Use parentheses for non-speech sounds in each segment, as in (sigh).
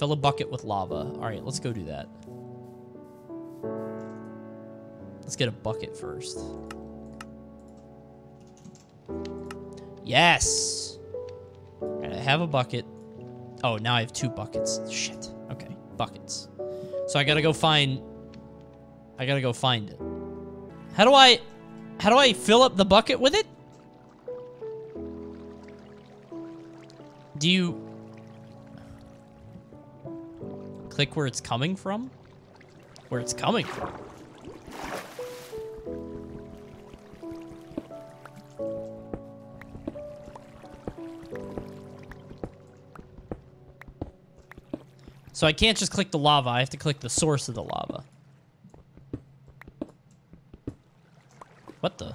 fill a bucket with lava. All right, let's go do that. Let's get a bucket first. Yes. Right, I have a bucket. Oh, now I have two buckets. Shit. Okay, buckets. So I gotta go find. I gotta go find it. How do I? How do I fill up the bucket with it? Do you click where it's coming from? Where it's coming from? So I can't just click the lava, I have to click the source of the lava. What the?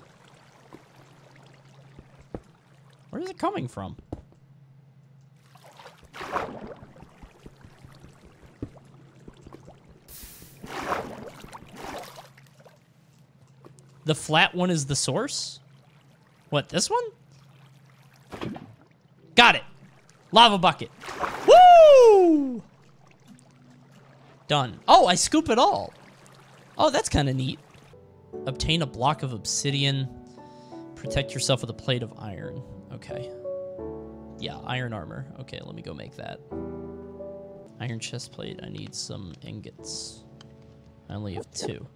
Where is it coming from? The flat one is the source? What, this one? Got it. Lava bucket. Woo! Done. Oh, I scoop it all. Oh, that's kind of neat. Obtain a block of obsidian. Protect yourself with a plate of iron. Okay. Yeah, iron armor. Okay, let me go make that. Iron chest plate. I need some ingots. I only have two.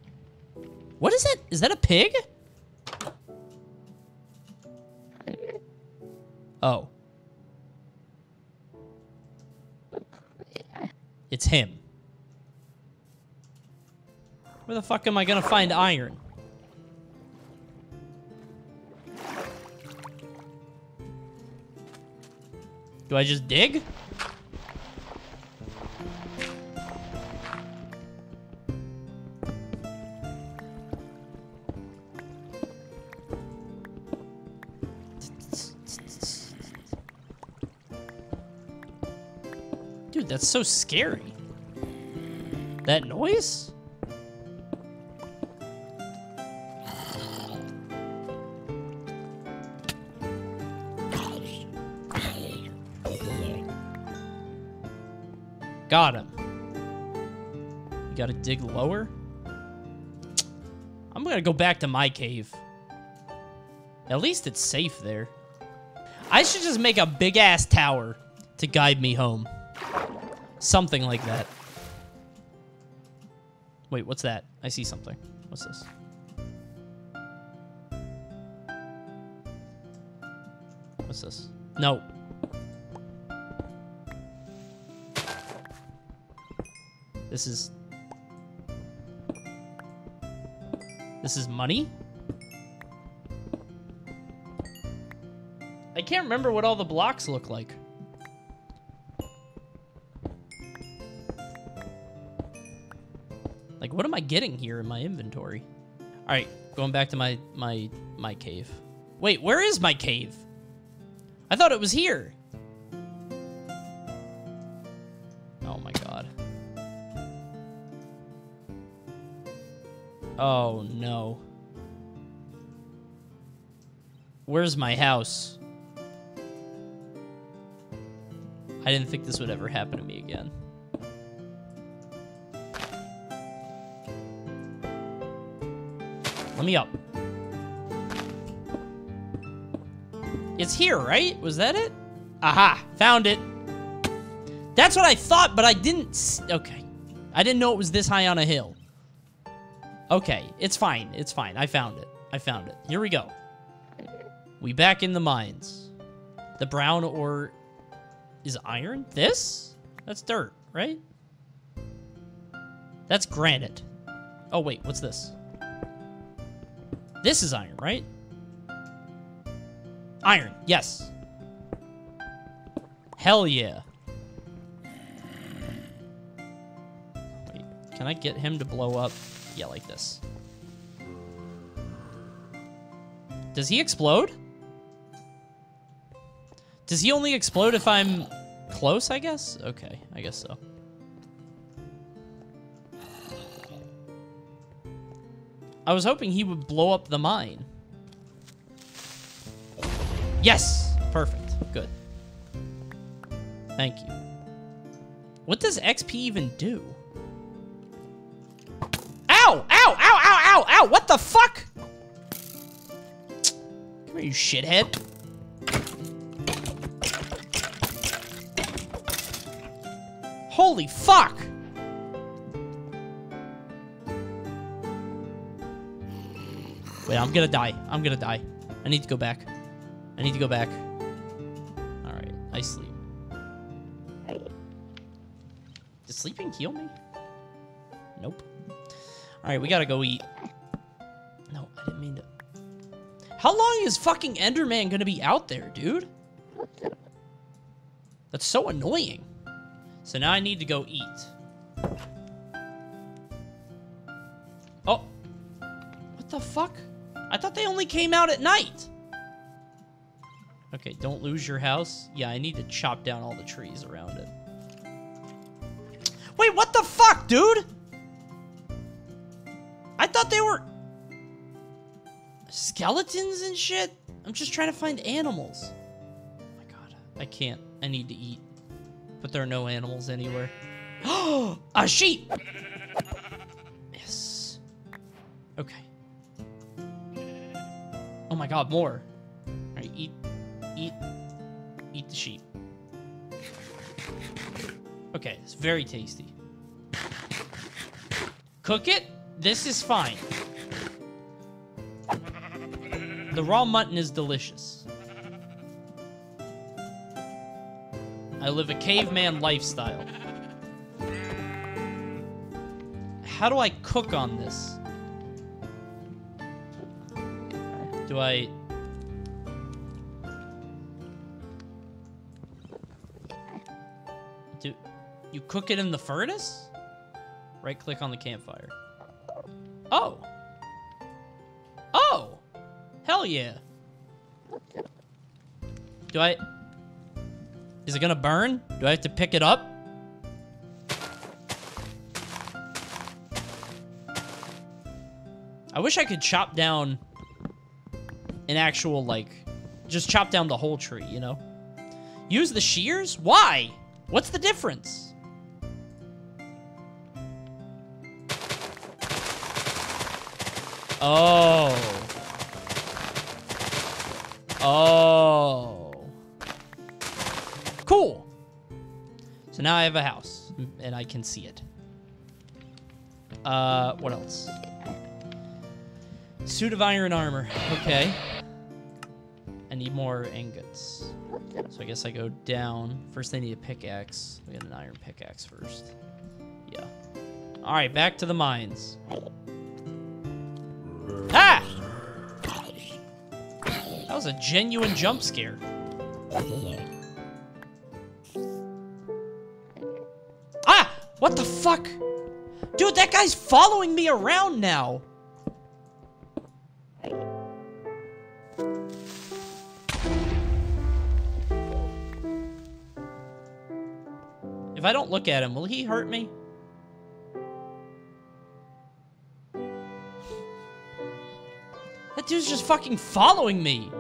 What is it? Is that a pig? Oh. It's him. Where the fuck am I gonna find iron? Do I just dig? That's so scary. That noise? Got him. You gotta dig lower? I'm gonna go back to my cave. At least it's safe there. I should just make a big ass tower to guide me home. Something like that. Wait, what's that? I see something. What's this? What's this? No. This is... This is money? I can't remember what all the blocks look like. What am I getting here in my inventory? All right, going back to my my my cave. Wait, where is my cave? I thought it was here. Oh my god. Oh no. Where's my house? I didn't think this would ever happen to me again. Let me up. It's here, right? Was that it? Aha, found it. That's what I thought, but I didn't... Okay. I didn't know it was this high on a hill. Okay, it's fine. It's fine. I found it. I found it. Here we go. We back in the mines. The brown ore is iron? This? That's dirt, right? That's granite. Oh, wait. What's this? This is iron, right? Iron, yes. Hell yeah. Wait, can I get him to blow up? Yeah, like this. Does he explode? Does he only explode if I'm close, I guess? Okay, I guess so. I was hoping he would blow up the mine. Yes! Perfect. Good. Thank you. What does XP even do? Ow! Ow! Ow! Ow! Ow! Ow! What the fuck? Come here, you shithead. Holy fuck! Wait, I'm gonna die. I'm gonna die. I need to go back. I need to go back. Alright, I sleep. Does sleeping heal me? Nope. Alright, we gotta go eat. No, I didn't mean to. How long is fucking Enderman gonna be out there, dude? That's so annoying. So now I need to go eat. Came out at night. Okay, don't lose your house. Yeah, I need to chop down all the trees around it. Wait, what the fuck, dude? I thought they were skeletons and shit. I'm just trying to find animals. Oh my god, I can't. I need to eat. But there are no animals anywhere. Oh, (gasps) a sheep! Yes. Okay. My god, more. Alright, eat, eat, eat the sheep. Okay, it's very tasty. Cook it? This is fine. The raw mutton is delicious. I live a caveman lifestyle. How do I cook on this? Do I... Do you cook it in the furnace? Right click on the campfire. Oh! Oh! Hell yeah! Do I... Is it gonna burn? Do I have to pick it up? I wish I could chop down an actual, like, just chop down the whole tree, you know? Use the shears? Why? What's the difference? Oh. Oh. Cool. So now I have a house, and I can see it. Uh, what else? Suit of iron armor. Okay. Need more ingots. So I guess I go down. First I need a pickaxe. We get an iron pickaxe first. Yeah. Alright, back to the mines. Ah! That was a genuine jump scare. Ah! What the fuck? Dude, that guy's following me around now. If I don't look at him, will he hurt me? That dude's just fucking following me.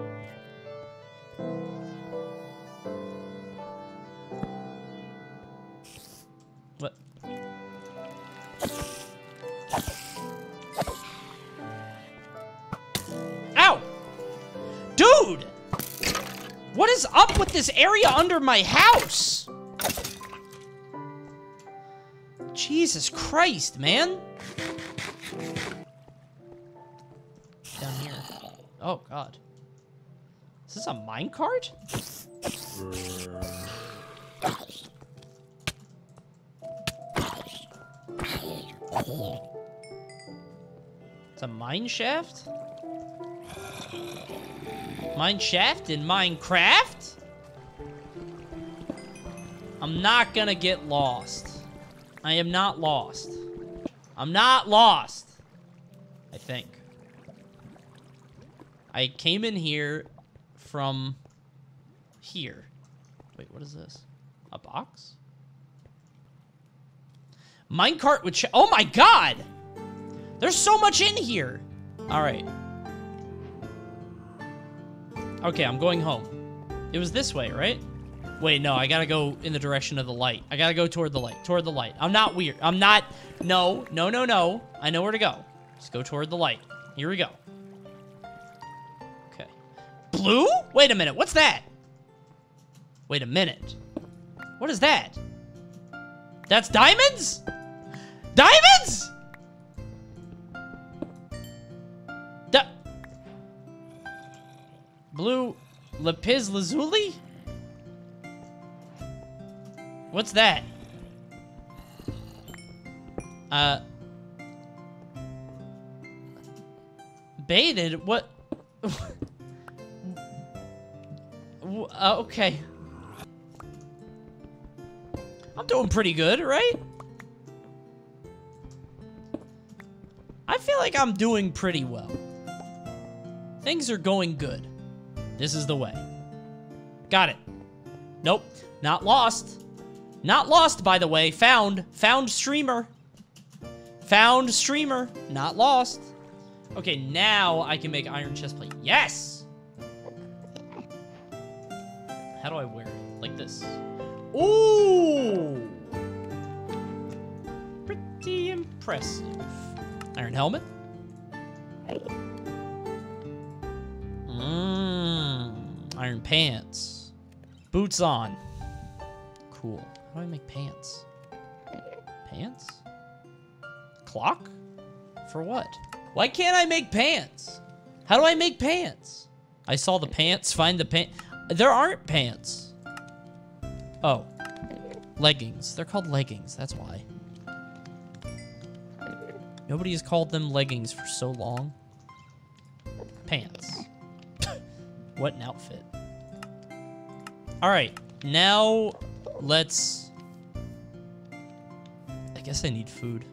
What? Ow! Dude! What is up with this area under my house? Jesus Christ, man. Down here. Oh, God. Is this a minecart? It's a mine shaft? Mine shaft in Minecraft? I'm not gonna get lost. I am not lost. I'm not lost. I think. I came in here from here. Wait, what is this? A box? Minecart with... oh my god! There's so much in here! Alright. Okay, I'm going home. It was this way, right? Wait, no, I gotta go in the direction of the light. I gotta go toward the light. Toward the light. I'm not weird. I'm not. No, no, no, no. I know where to go. Just go toward the light. Here we go. Okay. Blue? Wait a minute. What's that? Wait a minute. What is that? That's diamonds? Diamonds? Di Blue lapis lazuli? What's that? Uh. Baited? What? (laughs) Uh, okay. I'm doing pretty good, right? I feel like I'm doing pretty well. Things are going good. This is the way. Got it. Nope. Not lost. Not lost, by the way. Found. Found streamer. Found streamer. Not lost. Okay, now I can make iron chestplate. Yes! How do I wear it? Like this. Ooh! Pretty impressive. Iron helmet. Mmm. Iron pants. Boots on. Cool. How do I make pants? Pants? Clock? For what? Why can't I make pants? How do I make pants? I saw the pants. Find the pant. There aren't pants. Oh. Leggings. They're called leggings. That's why. Nobody has called them leggings for so long. Pants. (laughs) what an outfit. All right. Now, let's... I guess I need food.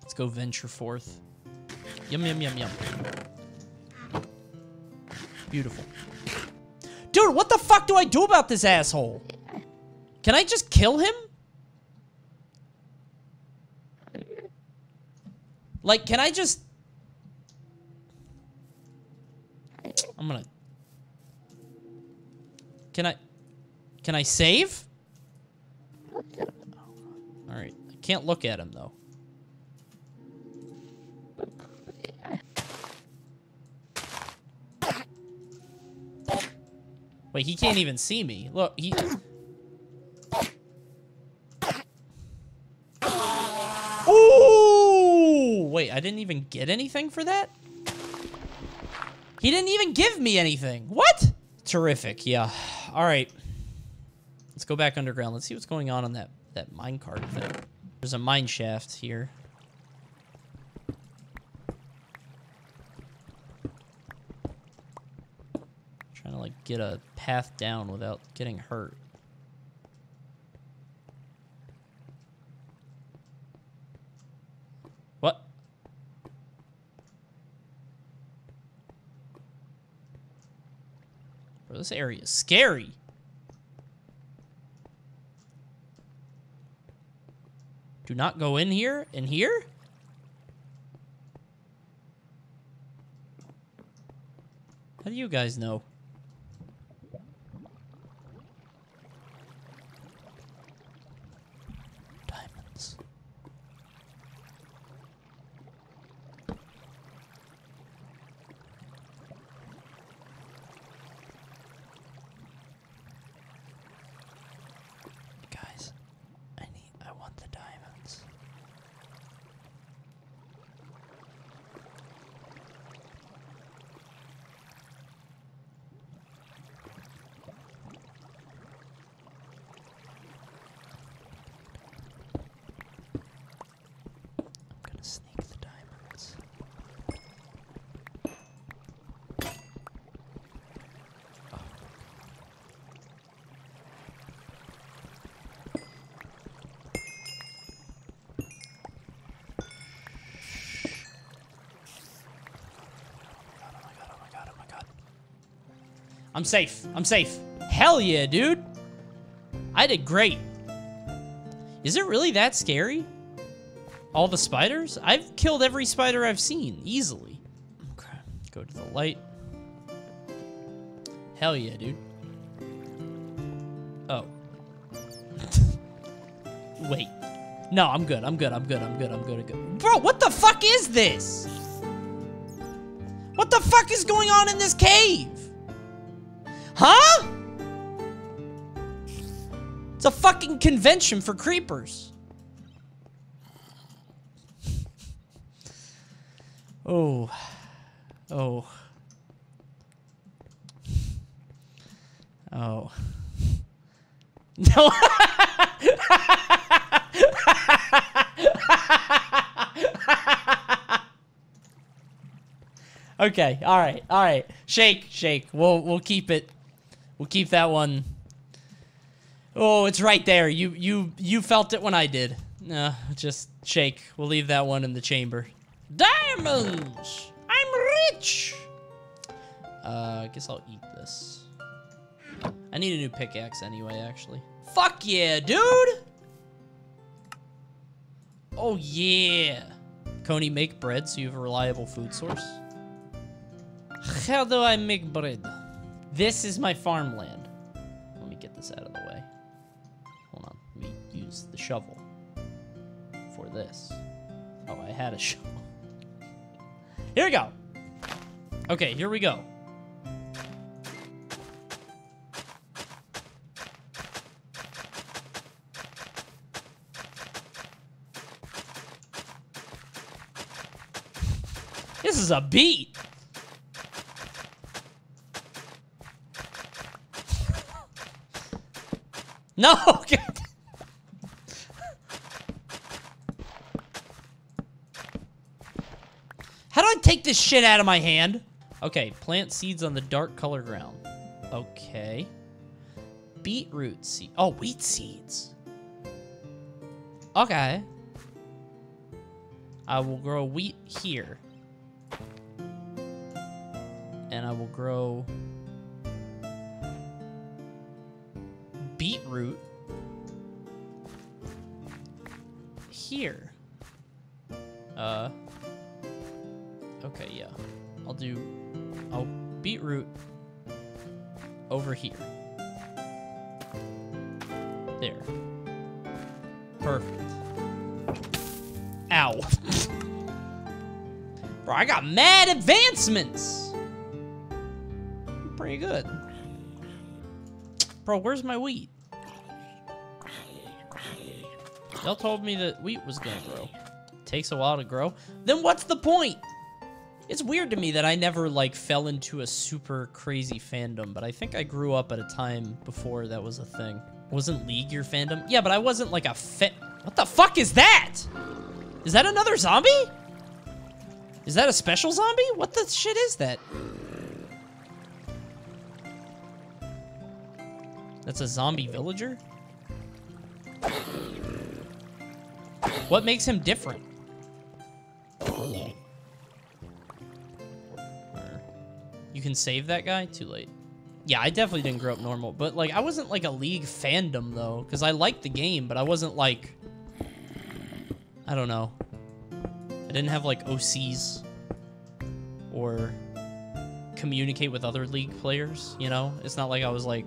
Let's go venture forth. Yum, yum, yum, yum. Beautiful. Dude, what the fuck do I do about this asshole? Can I just kill him? Like, can I just... I'm gonna... Can I... Can I save? Alright. I can't look at him, though. Wait, he can't even see me. Look, he... Ooh! Wait, I didn't even get anything for that? He didn't even give me anything. What? Terrific, yeah. All right. Let's go back underground. Let's see what's going on on that, that minecart thing. There's a mine shaft here. Trying to, like, get a path down without getting hurt. What? Bro, this area is scary. Do not go in here. In here? How do you guys know? Diamonds. Guys, I need I want the diamonds. I'm gonna sneak the diamonds. I'm safe. I'm safe. Hell yeah, dude. I did great. Is it really that scary? All the spiders? I've killed every spider I've seen, easily. Okay, go to the light. Hell yeah, dude. Oh. (laughs) Wait. No, I'm good. I'm good. I'm good. I'm good. I'm good. I'm good. Bro, what the fuck is this? What the fuck is going on in this cave? Huh? It's a fucking convention for creepers. Oh. Oh. Oh. No. (laughs) okay. All right. All right. Shake, shake. We'll we'll keep it. We'll keep that one. Oh, it's right there. You you you felt it when I did. No, just shake. We'll leave that one in the chamber. Diamonds. I'm rich. Uh, I guess I'll eat this. I need a new pickaxe anyway, actually. Fuck yeah, dude! Oh yeah. Coney, make bread so you have a reliable food source. How do I make bread? This is my farmland. Let me get this out of the way. Hold on. Let me use the shovel for this. Oh, I had a (laughs) shovel. Here we go. Okay, here we go. This is a beet. No! (laughs) How do I take this shit out of my hand? Okay, plant seeds on the dark color ground. Okay. Beetroot seed. Oh, wheat seeds. Okay. I will grow wheat here. And I will grow beetroot here. Uh, okay, yeah. I'll do, I'll beetroot over here. There. Perfect. Ow. (laughs) Bro, I got mad advancements. Pretty good. Bro, where's my wheat? Y'all told me that wheat was gonna grow. Takes a while to grow. Then what's the point? It's weird to me that I never, like, fell into a super crazy fandom, but I think I grew up at a time before that was a thing. Wasn't League your fandom? Yeah, but I wasn't, like, a fit. What the fuck is that? Is that another zombie? Is that a special zombie? What the shit is that? That's a zombie villager? What makes him different? You can save that guy? Too late. Yeah, I definitely didn't grow up normal, but like I wasn't like a League fandom though, because I liked the game, but I wasn't like, I don't know. I didn't have like OCs or communicate with other League players, you know? It's not like I was like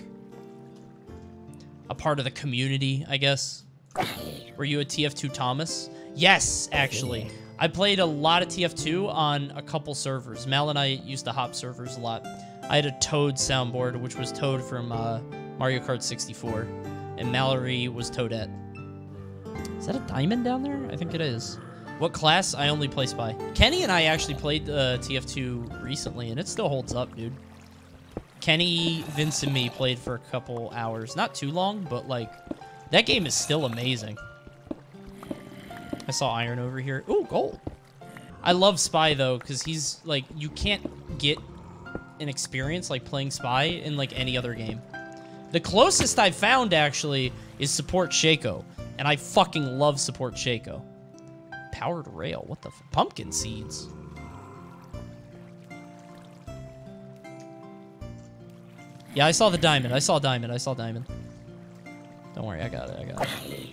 a part of the community, I guess. Were you a TF2 Thomas? Yes, actually. I played a lot of TF2 on a couple servers. Mal and I used to hop servers a lot. I had a Toad soundboard, which was Toad from uh, Mario Kart 64. And Mallory was Toadette. Is that a diamond down there? I think it is. What class? I only play Spy. Kenny and I actually played uh, TF2 recently, and it still holds up, dude. Kenny, Vince, and me played for a couple hours. Not too long, but, like, that game is still amazing. I saw iron over here. Ooh, gold. I love Spy, though, because he's, like, you can't get an experience, like, playing Spy in, like, any other game. The closest I've found, actually, is Support Shaco. And I fucking love Support Shaco. Powered rail. What the... Pumpkin seeds. Yeah, I saw the diamond. I saw diamond. I saw diamond. Don't worry, I got it. I got it.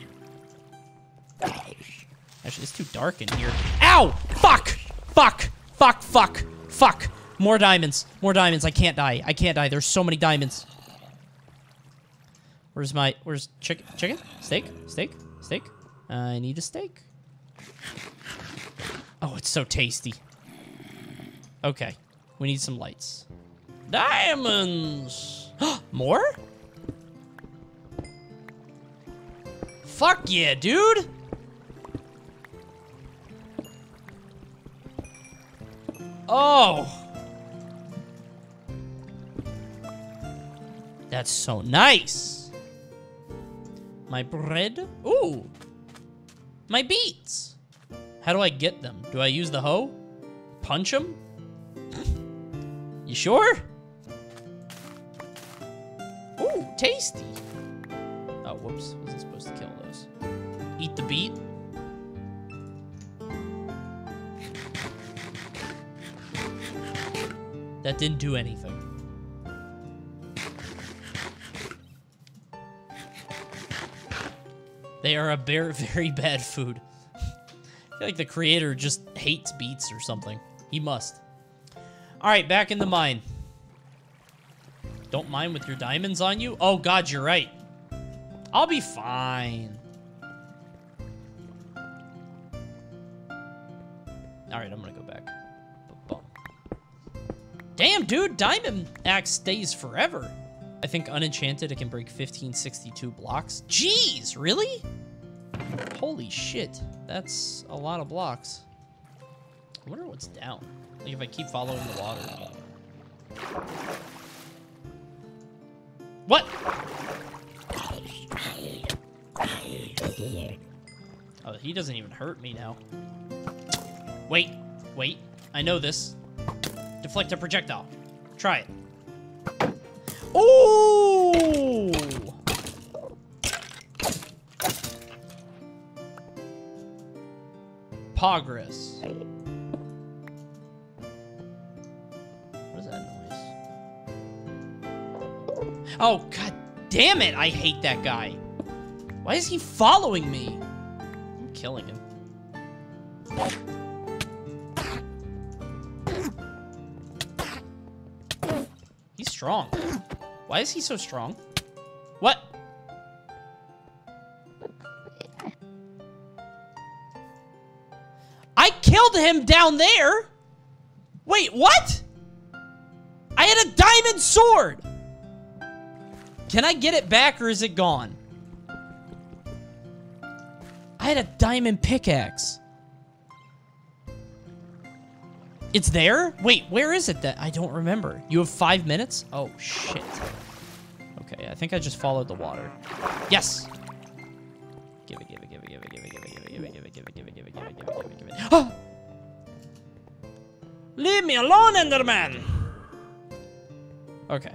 Actually, it's too dark in here. Ow! Fuck! Fuck! Fuck! Fuck! Fuck! More diamonds. More diamonds. I can't die. I can't die. There's so many diamonds. Where's my, where's chicken, chicken? Steak? Steak? Steak? I need a steak. Oh, it's so tasty. Okay. We need some lights. Diamonds! (gasps) More? Fuck yeah, dude! Oh! That's so nice. My bread? Ooh! My beets! How do I get them? Do I use the hoe? Punch them? (laughs) You sure? Ooh, tasty. Whoops. Wasn't supposed to kill those. Eat the beet. That didn't do anything. They are a very, (laughs) very bad food. I feel like the creator just hates beets or something. He must. All right, back in the mine. Don't mind with your diamonds on you? Oh, God, you're right. I'll be fine. All right, I'm to go back. Damn, dude, Diamond Axe stays forever. I think unenchanted, it can break 1562 blocks. Jeez, really? Holy shit. That's a lot of blocks. I wonder what's down. Like if I keep following the water. What? Oh, he doesn't even hurt me now. Wait, wait. I know this. Deflect a projectile. Try it. Ooh! Progress. What is that noise? Oh, god damn it! I hate that guy. Why is he following me? I'm killing him. He's strong. Why is he so strong? What? I killed him down there. Wait, what? I had a diamond sword. Can I get it back or is it gone? I had a diamond pickaxe. It's there? Wait, where is it that I don't remember? You have five minutes? Oh, shit. Okay, I think I just followed the water. Yes! Give it, give it, give it, give it, give it, give it, give it, give it, give it, give it, give it, give it, give it, give it, give it. Oh! Leave me alone, Enderman! Okay.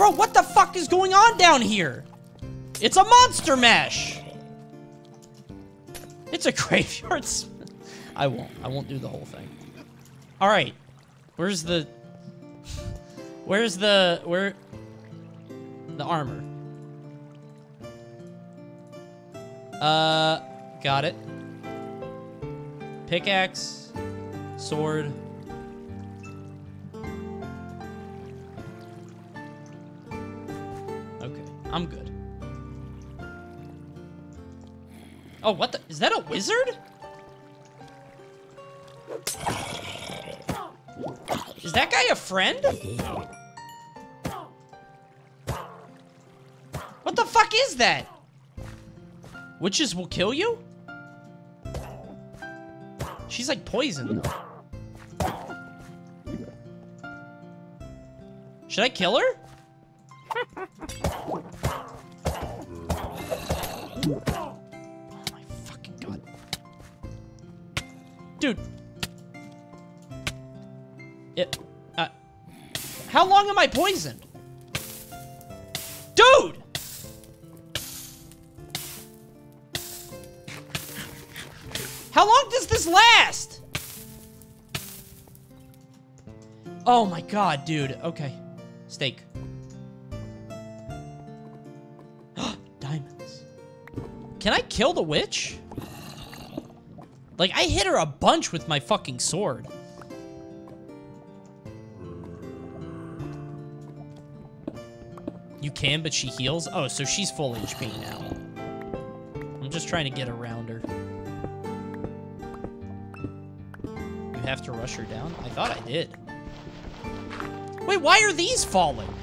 Bro, what the fuck is going on down here? It's a monster mash! It's a (laughs) graveyard. I won't. I won't do the whole thing. All right. Where's the... (laughs) Where's the... Where... The armor. Uh... Got it. Pickaxe. Sword. Oh, what the? Is that a wizard? Is that guy a friend? What the fuck is that? Witches will kill you? She's like poison. Should I kill her? (laughs) how long am I poisoned? Dude! How long does this last? Oh my god, dude. Okay. Steak. (gasps) Diamonds. Can I kill the witch? Like, I hit her a bunch with my fucking sword. You can, but she heals? Oh, so she's full HP now. I'm just trying to get around her. You have to rush her down? I thought I did. Wait, why are these falling?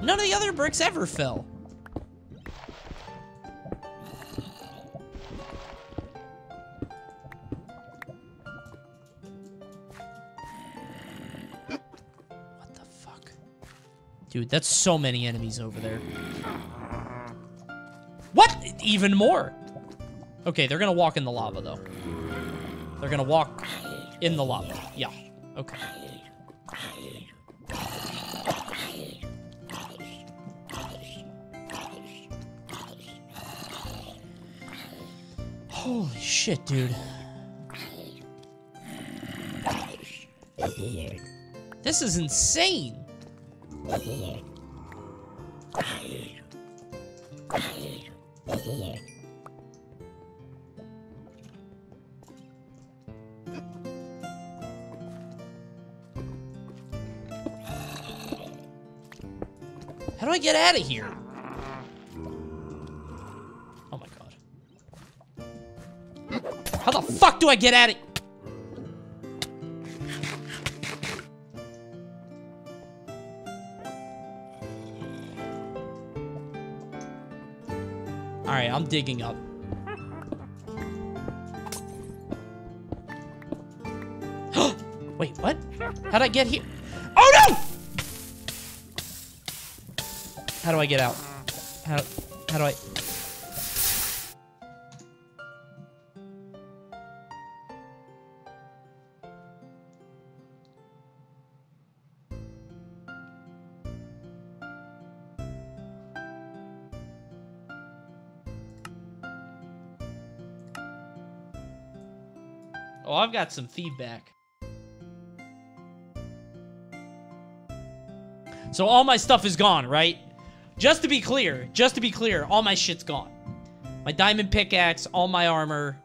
None of the other bricks ever fell. Dude, that's so many enemies over there. What? Even more. Okay, they're gonna walk in the lava, though. They're gonna walk in the lava. Yeah. Okay. Holy shit, dude. This is insane. How do I get out of here? Oh my god. How the fuck do I get out of Alright, I'm digging up. (gasps) Wait, what? How'd I get here? Oh no! How do I get out? How, how do I... got some feedback. So all my stuff is gone, right? Just to be clear, just to be clear, all my shit's gone. My diamond pickaxe, all my armor,